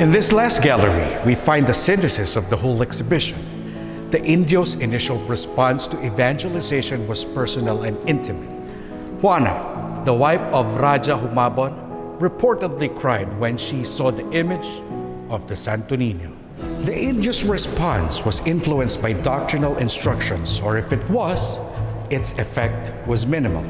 In this last gallery, we find the synthesis of the whole exhibition. The Indios' initial response to evangelization was personal and intimate. Juana, the wife of Raja Humabon, reportedly cried when she saw the image of the Santo Niño. The Indios' response was influenced by doctrinal instructions, or if it was, its effect was minimal.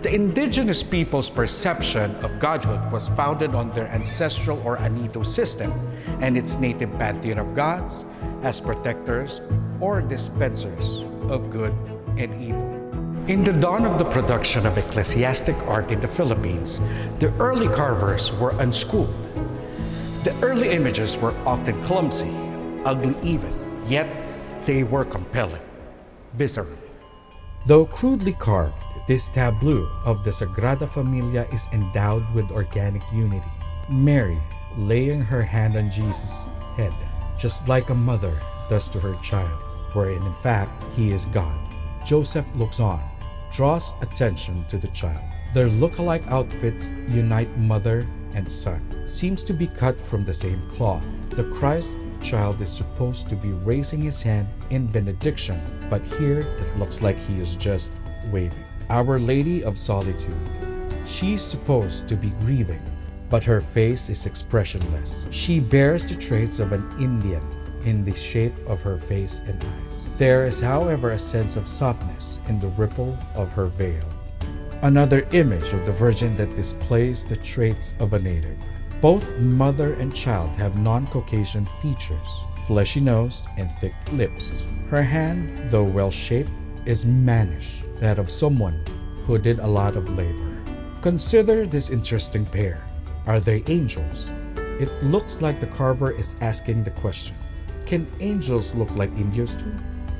The indigenous people's perception of godhood was founded on their ancestral or Anito system and its native pantheon of gods as protectors or dispensers of good and evil. In the dawn of the production of ecclesiastic art in the Philippines, the early carvers were unschooled. The early images were often clumsy, ugly even, yet they were compelling, visceral. Though crudely carved, this tableau of the Sagrada Familia is endowed with organic unity. Mary laying her hand on Jesus' head, just like a mother does to her child, wherein in fact he is God. Joseph looks on, draws attention to the child. Their look-alike outfits unite mother and son. Seems to be cut from the same cloth. The Christ child is supposed to be raising his hand in benediction, but here it looks like he is just waving. Our Lady of Solitude. She's supposed to be grieving, but her face is expressionless. She bears the traits of an Indian in the shape of her face and eyes. There is, however, a sense of softness in the ripple of her veil. Another image of the Virgin that displays the traits of a native. Both mother and child have non Caucasian features fleshy nose and thick lips. Her hand, though well shaped, is mannish, that of someone who did a lot of labor. Consider this interesting pair. Are they angels? It looks like the carver is asking the question Can angels look like Indios too?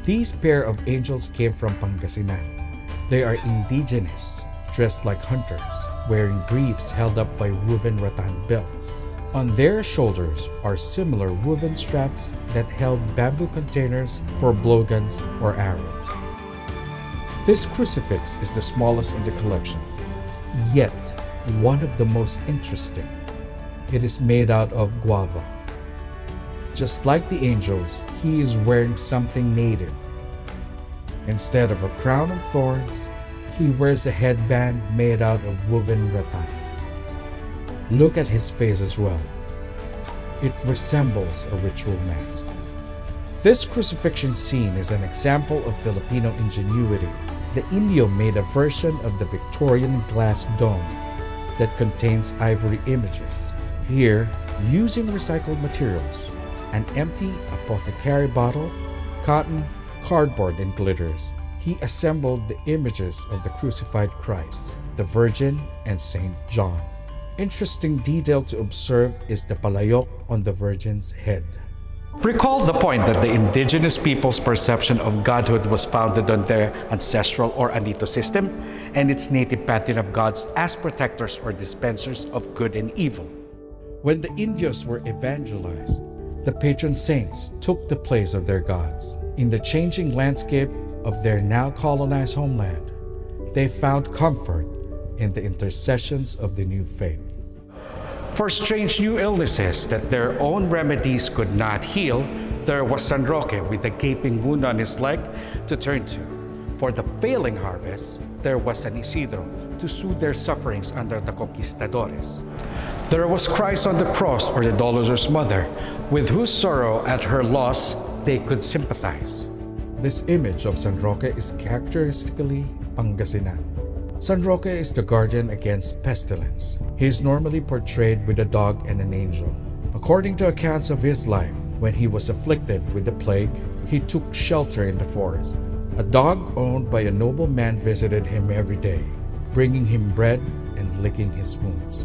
These pair of angels came from Pangasinan. They are indigenous, dressed like hunters, wearing briefs held up by woven rattan belts. On their shoulders are similar woven straps that held bamboo containers for blowguns or arrows. This crucifix is the smallest in the collection, yet one of the most interesting. It is made out of guava. Just like the angels, he is wearing something native. Instead of a crown of thorns, he wears a headband made out of woven rattan. Look at his face as well. It resembles a ritual mask. This crucifixion scene is an example of Filipino ingenuity. The Indio made a version of the Victorian glass dome that contains ivory images. Here, using recycled materials, an empty apothecary bottle, cotton, cardboard, and glitters, he assembled the images of the crucified Christ, the Virgin, and Saint John. Interesting detail to observe is the palayok on the Virgin's head. Recall the point that the indigenous people's perception of godhood was founded on their ancestral or Anito system and its native pantheon of gods as protectors or dispensers of good and evil. When the Indios were evangelized, the patron saints took the place of their gods. In the changing landscape of their now colonized homeland, they found comfort in the intercessions of the new faith. For strange new illnesses that their own remedies could not heal, there was San Roque with a gaping wound on his leg to turn to. For the failing harvest, there was San Isidro to soothe their sufferings under the conquistadores. There was Christ on the cross or the Dolorous Mother, with whose sorrow at her loss they could sympathize. This image of San Roque is characteristically Pangasinan. San Roque is the guardian against pestilence. He is normally portrayed with a dog and an angel. According to accounts of his life, when he was afflicted with the plague, he took shelter in the forest. A dog owned by a noble man visited him every day, bringing him bread and licking his wounds.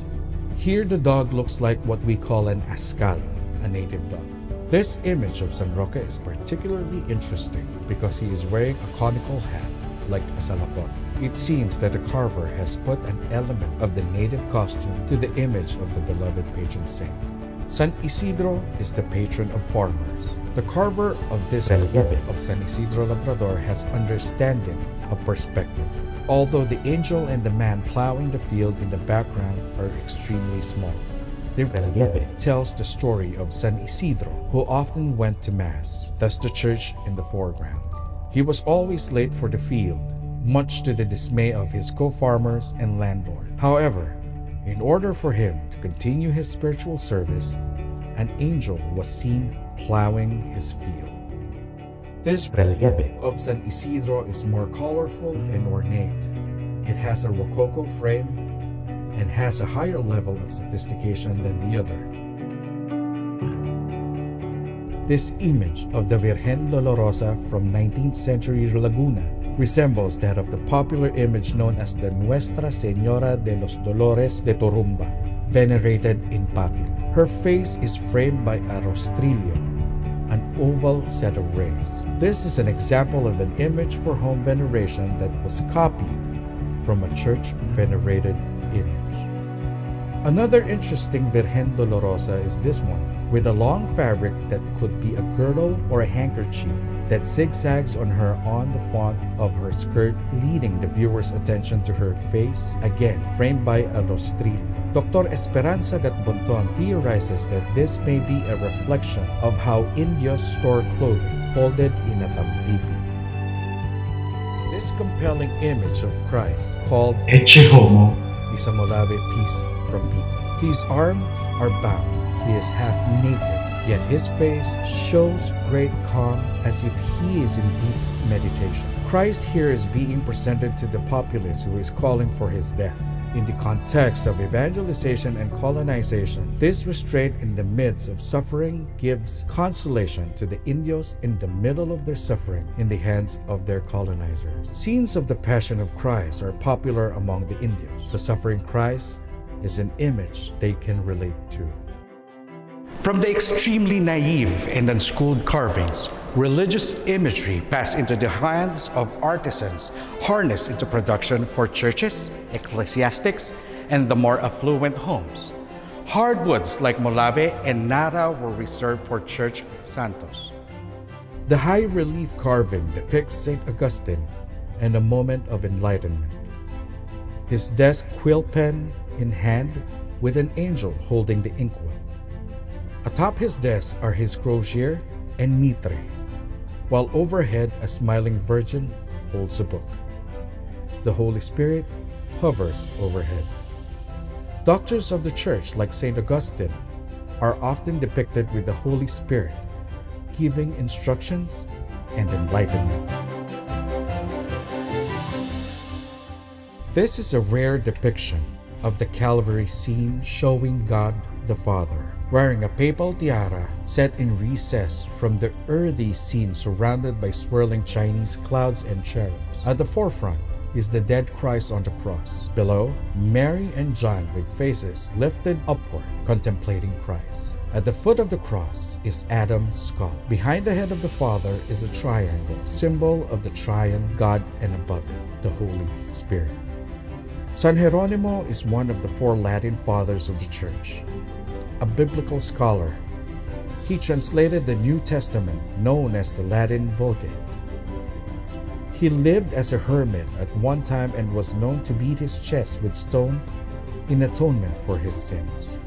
Here the dog looks like what we call an askal, a native dog. This image of San Roque is particularly interesting because he is wearing a conical hat like a salapon. It seems that the carver has put an element of the native costume to the image of the beloved patron saint. San Isidro is the patron of farmers. The carver of this relief of San Isidro Labrador has understanding of perspective. Although the angel and the man plowing the field in the background are extremely small. The relieve tells the story of San Isidro, who often went to Mass, thus the church in the foreground. He was always late for the field, much to the dismay of his co farmers and landlord. However, in order for him to continue his spiritual service, an angel was seen plowing his field. This relieve of San Isidro is more colorful and ornate. It has a rococo frame and has a higher level of sophistication than the other. This image of the Virgen Dolorosa from 19th century Laguna resembles that of the popular image known as the Nuestra Señora de los Dolores de Turumba, venerated in Pakil. Her face is framed by a rostrillo, an oval set of rays. This is an example of an image for home veneration that was copied from a church venerated image. Another interesting Virgen Dolorosa is this one, with a long fabric that could be a girdle or a handkerchief that zigzags on her on the font of her skirt, leading the viewer's attention to her face, again framed by a rostrillo. Dr. Esperanza Gatbonton theorizes that this may be a reflection of how Indios store clothing folded in a tampipi. This compelling image of Christ, called Ecce Homo, is a Molave piece from Pico. His arms are bound, he is half naked, yet his face shows great calm as if he is in deep meditation. Christ here is being presented to the populace who is calling for his death. In the context of evangelization and colonization, this restraint in the midst of suffering gives consolation to the Indios in the middle of their suffering in the hands of their colonizers. Scenes of the Passion of Christ are popular among the Indios. The suffering Christ is an image they can relate to. From the extremely naive and unschooled carvings, religious imagery passed into the hands of artisans, harnessed into production for churches, ecclesiastics, and the more affluent homes. Hardwoods like Molave and Narra were reserved for church santos. The high relief carving depicts St. Augustine and a moment of enlightenment. His desk quill pen in hand with an angel holding the inkwell. Atop his desk are his crozier and mitre, while overhead a smiling virgin holds a book. The Holy Spirit hovers overhead. Doctors of the church, like St. Augustine, are often depicted with the Holy Spirit, giving instructions and enlightenment. This is a rare depiction of the Calvary scene showing God the Father wearing a papal tiara set in recess from the earthy scene surrounded by swirling Chinese clouds and cherubs. At the forefront is the dead Christ on the cross. Below, Mary and John with faces lifted upward, contemplating Christ. At the foot of the cross is Adam's skull. Behind the head of the Father is a triangle, symbol of the triune God, and above it, the Holy Spirit. San Jeronimo is one of the four Latin fathers of the Church, a biblical scholar. He translated the New Testament, known as the Latin Vulgate. He lived as a hermit at one time and was known to beat his chest with stone in atonement for his sins.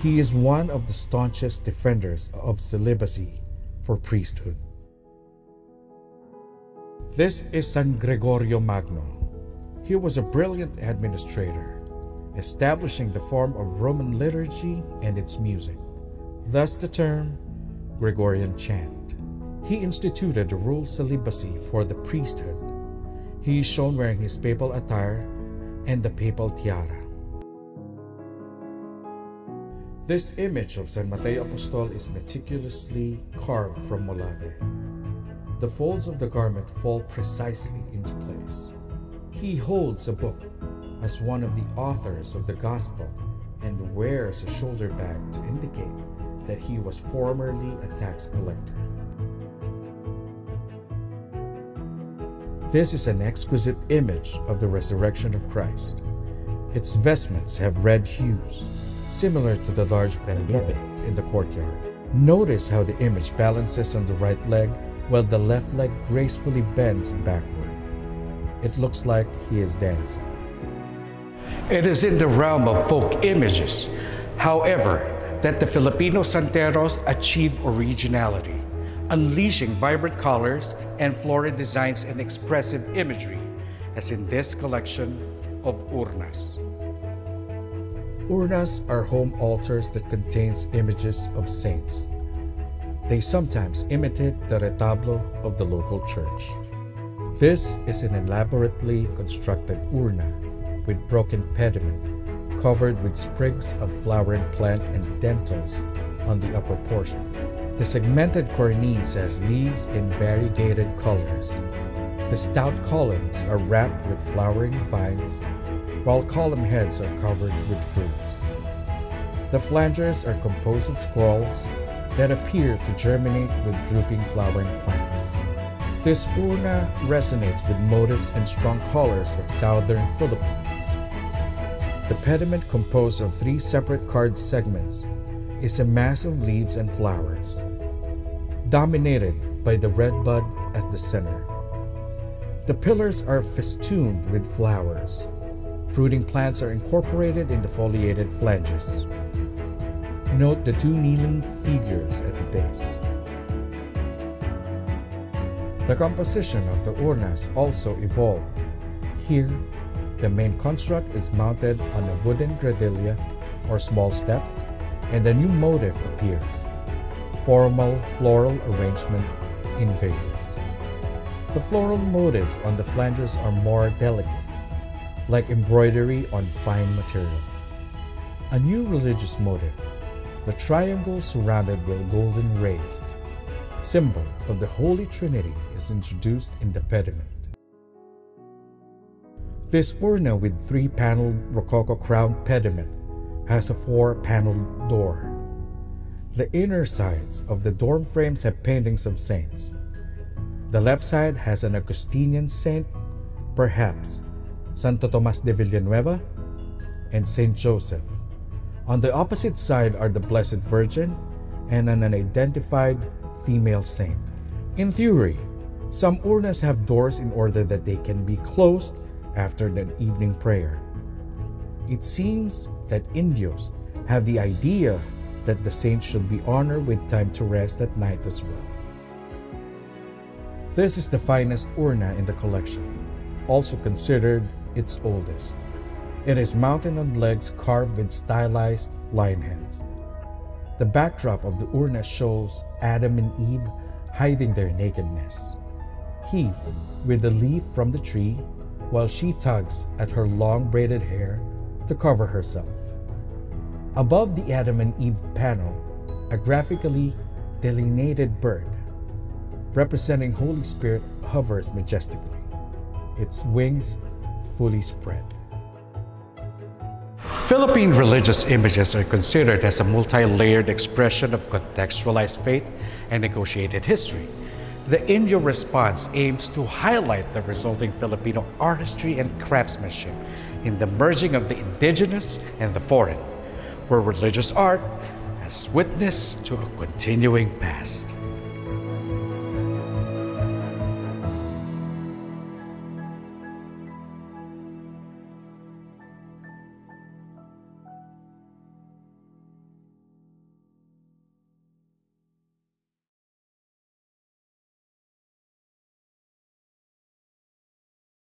He is one of the staunchest defenders of celibacy for priesthood. This is San Gregorio Magno. He was a brilliant administrator, establishing the form of Roman liturgy and its music, thus the term Gregorian chant. He instituted the rule celibacy for the priesthood. He is shown wearing his papal attire and the papal tiara. This image of San Mateo Apostol is meticulously carved from Molave. The folds of the garment fall precisely into place. He holds a book as one of the authors of the Gospel and wears a shoulder bag to indicate that he was formerly a tax collector. This is an exquisite image of the resurrection of Christ. Its vestments have red hues, similar to the large relieve in the courtyard. Notice how the image balances on the right leg while the left leg gracefully bends backward. It looks like he is dancing. It is in the realm of folk images However, that the Filipino Santeros achieve originality, unleashing vibrant colors and floral designs and expressive imagery, as in this collection of urnas. Urnas are home altars that contains images of saints. They sometimes imitate the retablo of the local church. This is an elaborately constructed urna with broken pediment covered with sprigs of flowering plant and dentils on the upper portion. The segmented cornice has leaves in variegated colors. The stout columns are wrapped with flowering vines, while column heads are covered with fruits. The flanges are composed of scrolls that appear to germinate with drooping flowering plants. This urna resonates with motifs and strong colors of southern Philippines. The pediment, composed of three separate carved segments, is a mass of leaves and flowers, dominated by the red bud at the center. The pillars are festooned with flowers. Fruiting plants are incorporated in the foliated flanges. Note the two kneeling figures at the base. The composition of the urnas also evolved. Here, the main construct is mounted on a wooden gradilla or small steps, and a new motif appears formal floral arrangement in vases. The floral motifs on the flanges are more delicate, like embroidery on fine material. A new religious motif, the triangle surrounded with golden rays, symbol of the Holy Trinity, is introduced in the pediment. This urna with three-paneled Rococo crown pediment has a four-paneled door. The inner sides of the dorm frames have paintings of saints. The left side has an Augustinian saint, perhaps Santo Tomas de Villanueva and Saint Joseph. On the opposite side are the Blessed Virgin and an unidentified female saint. In theory, some urnas have doors in order that they can be closed after the evening prayer. It seems that Indios have the idea that the saints should be honored with time to rest at night as well. This is the finest urna in the collection, also considered its oldest. It is mounted on legs carved with stylized lion heads. The backdrop of the urna shows Adam and Eve hiding their nakedness. He, with the leaf from the tree, while she tugs at her long braided hair to cover herself. Above the Adam and Eve panel, a graphically delineated bird, representing Holy Spirit, hovers majestically, its wings fully spread. Philippine religious images are considered as a multi-layered expression of contextualized faith and negotiated history. The Indio response aims to highlight the resulting Filipino artistry and craftsmanship in the merging of the indigenous and the foreign, where religious art has witness to a continuing past.